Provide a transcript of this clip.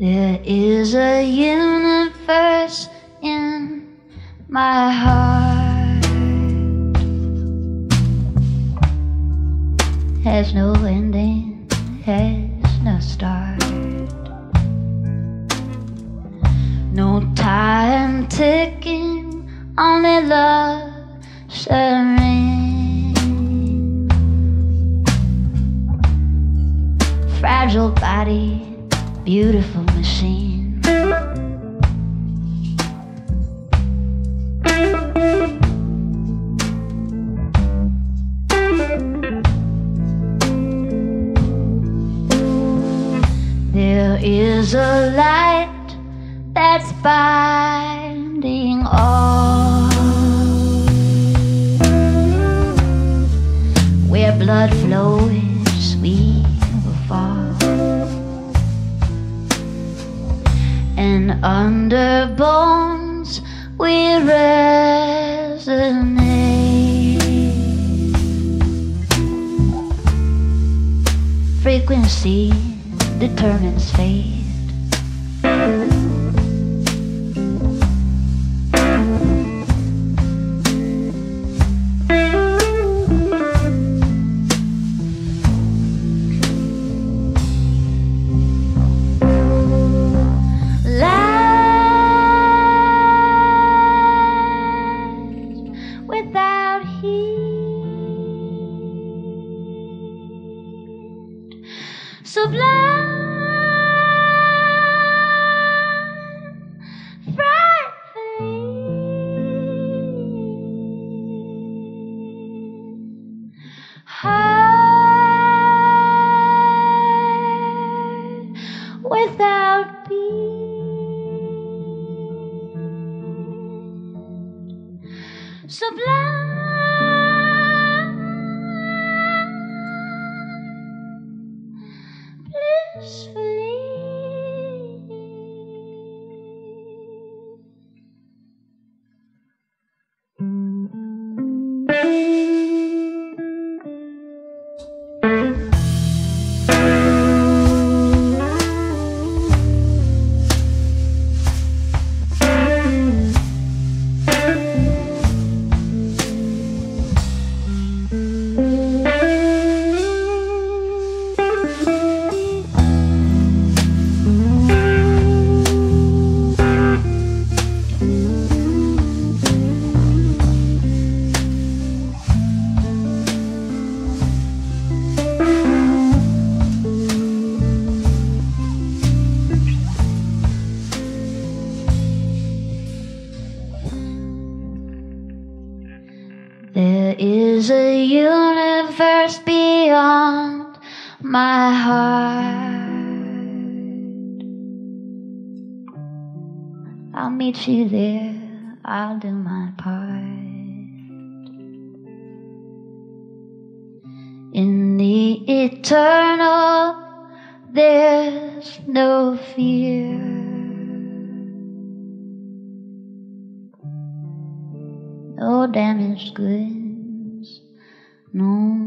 There is a universe in my heart. Has no ending, has no start. No time ticking, only love serene. Fragile body beautiful machine. There is a light that's binding all. Where blood flows, we resonate. Frequency determines fate. Sublime, frightfully high without beat. Sublime, blissfully. Is a universe beyond my heart. I'll meet you there, I'll do my part. In the eternal, there's no fear. No damaged goods, no